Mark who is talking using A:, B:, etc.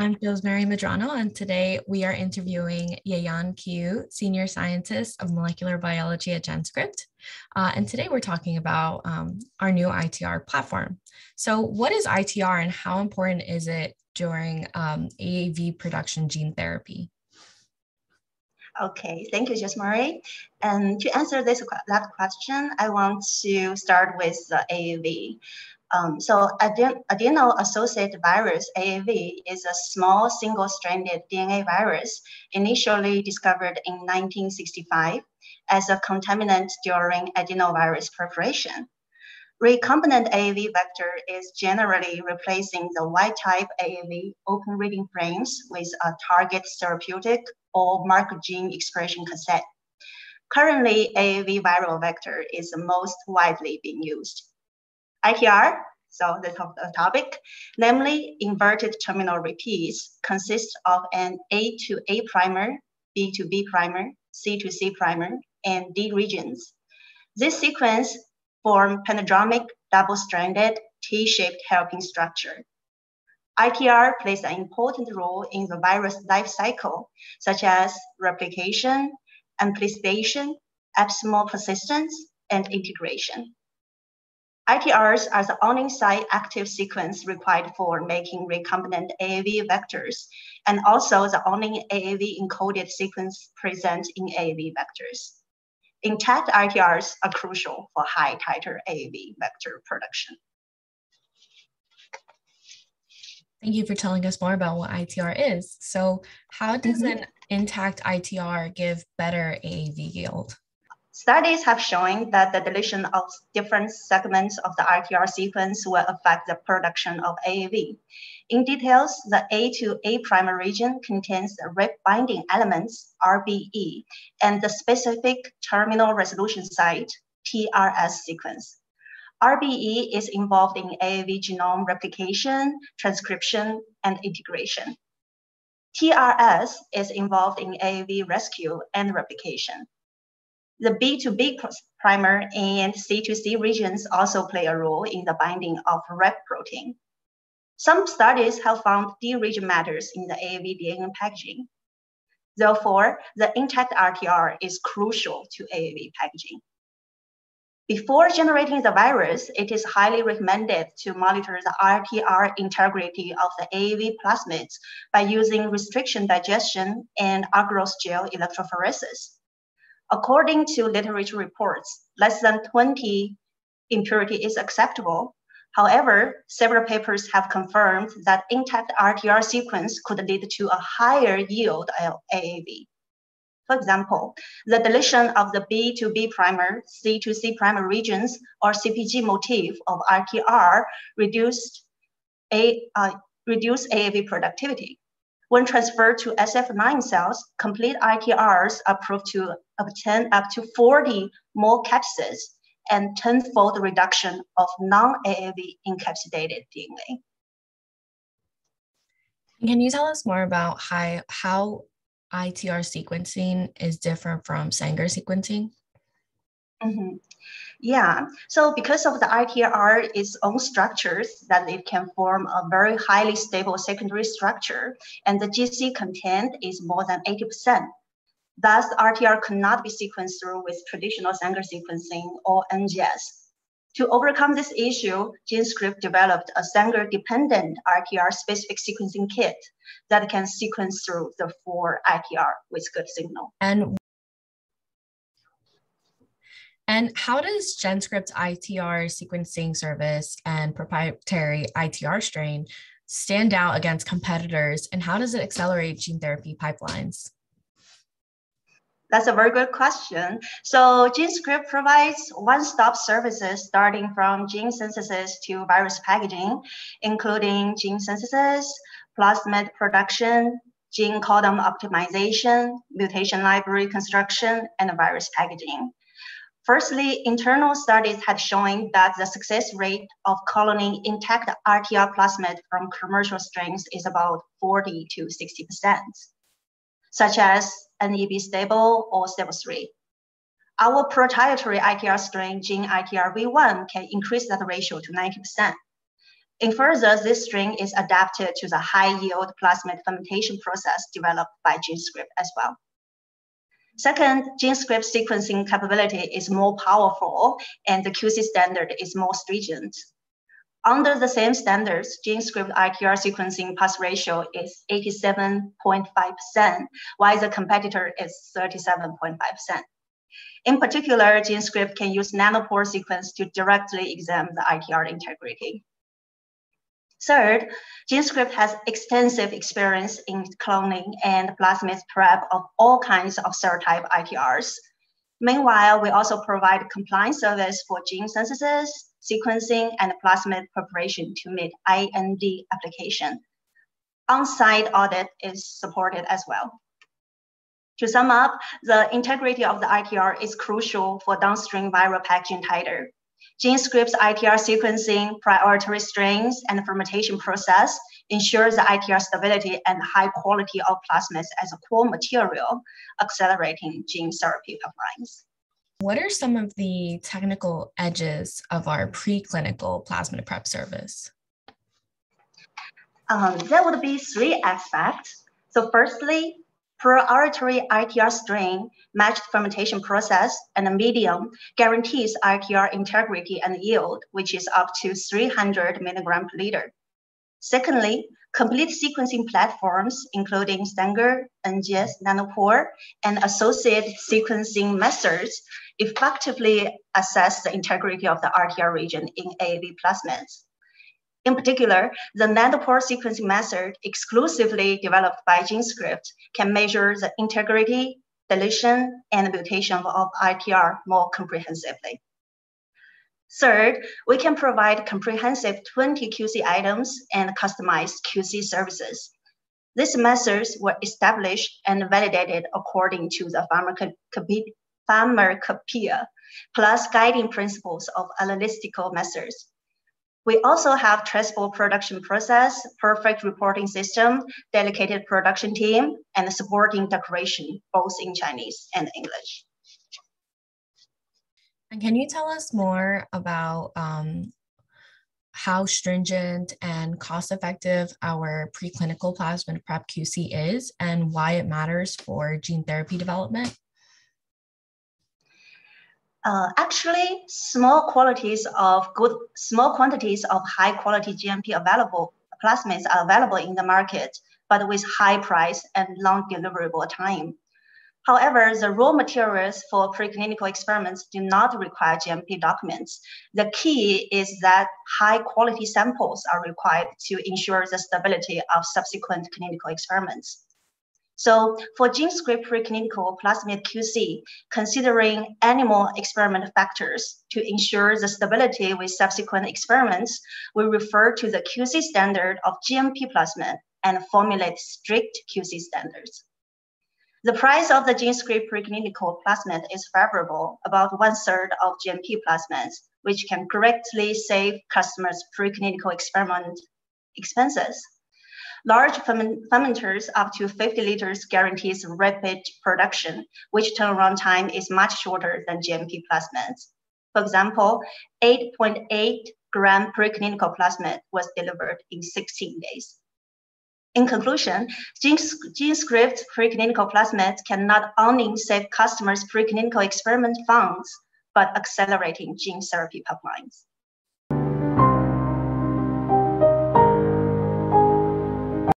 A: I'm Rosemary Medrano, and today we are interviewing Yayan Kiu, Senior Scientist of Molecular Biology at GenScript. Uh, and today we're talking about um, our new ITR platform. So, what is ITR and how important is it during um, AAV production gene therapy?
B: Okay, thank you, Rosemary. And to answer this that question, I want to start with the AAV. Um, so adeno-associated virus, AAV, is a small single-stranded DNA virus initially discovered in 1965 as a contaminant during adenovirus preparation. Recombinant AAV vector is generally replacing the wild-type AAV open reading frames with a target therapeutic or marked gene expression cassette. Currently, AAV viral vector is the most widely being used. ITR, so the topic, namely inverted terminal repeats, consists of an A to A primer, B to B primer, C to C primer, and D regions. This sequence form palindromic double-stranded T-shaped helping structure. ITR plays an important role in the virus life cycle, such as replication, amplification, episomal persistence, and integration. ITRs are the only site active sequence required for making recombinant AAV vectors, and also the only AAV encoded sequence present in AAV vectors. Intact ITRs are crucial for high titer AAV vector production.
A: Thank you for telling us more about what ITR is. So how does mm -hmm. an intact ITR give better AAV yield?
B: Studies have shown that the deletion of different segments of the ITR sequence will affect the production of AAV. In details, the A to A primer region contains the rib binding elements, RBE, and the specific terminal resolution site, TRS sequence. RBE is involved in AAV genome replication, transcription, and integration. TRS is involved in AAV rescue and replication. The B2B primer and C2C regions also play a role in the binding of rep protein. Some studies have found D region matters in the AAV DNA packaging. Therefore, the intact RTR is crucial to AAV packaging. Before generating the virus, it is highly recommended to monitor the RTR integrity of the AAV plasmids by using restriction digestion and agarose gel electrophoresis. According to literature reports, less than 20 impurity is acceptable. However, several papers have confirmed that intact RTR sequence could lead to a higher yield AAV. For example, the deletion of the B to B primer, C to C primer regions, or CPG motif of RTR reduced, a, uh, reduced AAV productivity. When transferred to SF9 cells, complete ITRs are proved to obtain up to 40 more capsids and tenfold reduction of non-AAV encapsulated DNA.
A: Can you tell us more about how, how ITR sequencing is different from Sanger sequencing?
B: Mm -hmm. Yeah, so because of the ITR its own structures, that it can form a very highly stable secondary structure, and the GC content is more than 80%. Thus, RTR cannot be sequenced through with traditional Sanger sequencing or NGS. To overcome this issue, GeneScript developed a Sanger-dependent RTR-specific sequencing kit that can sequence through the four ITR with good signal.
A: And and how does GenScript's ITR sequencing service and proprietary ITR strain stand out against competitors, and how does it accelerate gene therapy pipelines?
B: That's a very good question. So GenScript provides one-stop services starting from gene synthesis to virus packaging, including gene synthesis, plasmid production, gene codon optimization, mutation library construction, and virus packaging. Firstly, internal studies had shown that the success rate of cloning intact RTR plasmid from commercial strains is about 40 to 60%, such as NEB stable or stable 3. Our proprietary ITR strain gene ITR V1 can increase that ratio to 90%. In further, this strain is adapted to the high yield plasmid fermentation process developed by GenScript as well. Second, GeneScript sequencing capability is more powerful and the QC standard is more stringent. Under the same standards, GeneScript ITR sequencing pass ratio is 87.5%, while the competitor is 37.5%. In particular, GeneScript can use nanopore sequence to directly examine the ITR integrity. Third, GeneScript has extensive experience in cloning and plasmid prep of all kinds of cell type ITRs. Meanwhile, we also provide compliance service for gene synthesis, sequencing, and plasmid preparation to meet IND application. On-site audit is supported as well. To sum up, the integrity of the ITR is crucial for downstream viral packaging titer. GenScript's ITR sequencing, priority strains, and fermentation process ensures the ITR stability and high quality of plasmids as a core material, accelerating gene therapy pipelines.
A: What are some of the technical edges of our preclinical plasmid prep service?
B: Um, there would be three aspects. So firstly, Proprietary ITR strain, matched fermentation process, and a medium guarantees ITR integrity and yield, which is up to 300 milligram per liter. Secondly, complete sequencing platforms, including Sanger, NGS, Nanopore, and associated sequencing methods, effectively assess the integrity of the RTR region in AAV plasmids. In particular, the nanopore sequencing method exclusively developed by GeneScript can measure the integrity, deletion, and mutation of ITR more comprehensively. Third, we can provide comprehensive 20 QC items and customized QC services. These methods were established and validated according to the pharmacopoeia, plus guiding principles of analytical methods we also have traceable production process, perfect reporting system, dedicated production team, and supporting decoration, both in Chinese and English.
A: And can you tell us more about um, how stringent and cost effective our preclinical plasmid prep QC is and why it matters for gene therapy development?
B: Uh, actually, small quantities of good, small quantities of high quality GMP available plasmids are available in the market, but with high price and long deliverable time. However, the raw materials for preclinical experiments do not require GMP documents. The key is that high quality samples are required to ensure the stability of subsequent clinical experiments. So for GenScript preclinical plasmid QC, considering animal experiment factors to ensure the stability with subsequent experiments, we refer to the QC standard of GMP plasmid and formulate strict QC standards. The price of the GenScript preclinical plasmid is favorable, about one third of GMP plasmids, which can greatly save customers' preclinical experiment expenses. Large fermenters up to 50 liters guarantees rapid production, which turnaround time is much shorter than GMP plasmids. For example, 8.8 gram preclinical plasmid was delivered in 16 days. In conclusion, GenScript preclinical plasmids can not only save customers' preclinical experiment funds, but accelerating gene therapy pipelines.